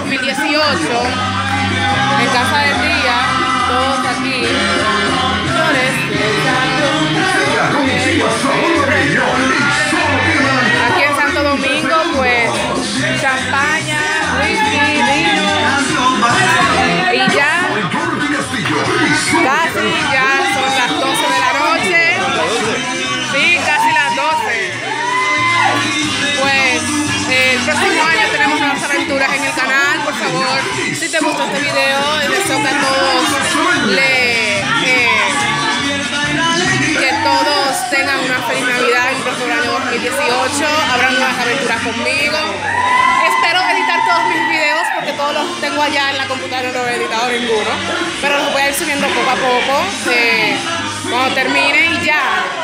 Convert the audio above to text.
2018 en casa de el año 2018. Habrá nuevas aventuras conmigo. Espero editar todos mis videos porque todos los tengo allá en la computadora, no he editado ninguno. Pero los voy a ir subiendo poco a poco. cuando termine y ya. 3, 2,